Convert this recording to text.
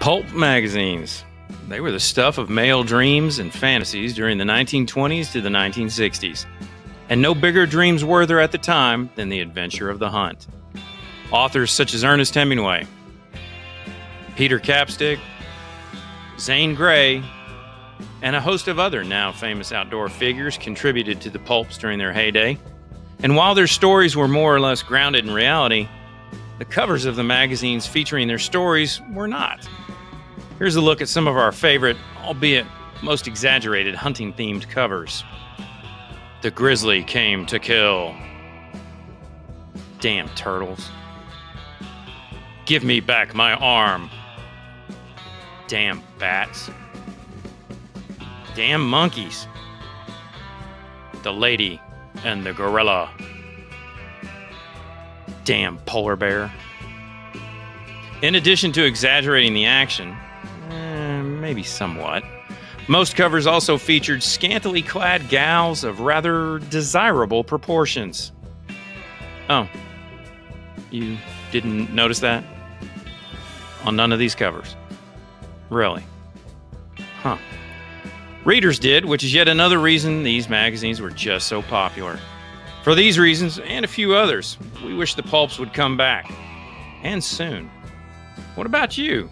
Pulp magazines. They were the stuff of male dreams and fantasies during the 1920s to the 1960s. And no bigger dreams were there at the time than the adventure of the hunt. Authors such as Ernest Hemingway, Peter Capstick, Zane Grey, and a host of other now famous outdoor figures contributed to the pulps during their heyday. And while their stories were more or less grounded in reality, the covers of the magazines featuring their stories were not. Here's a look at some of our favorite, albeit most exaggerated, hunting themed covers. The grizzly came to kill. Damn turtles. Give me back my arm. Damn bats. Damn monkeys. The lady and the gorilla. Damn polar bear. In addition to exaggerating the action, maybe somewhat, most covers also featured scantily clad gals of rather desirable proportions. Oh, you didn't notice that? On none of these covers. Really? Huh. Readers did, which is yet another reason these magazines were just so popular. For these reasons, and a few others, we wish the pulps would come back. And soon. What about you?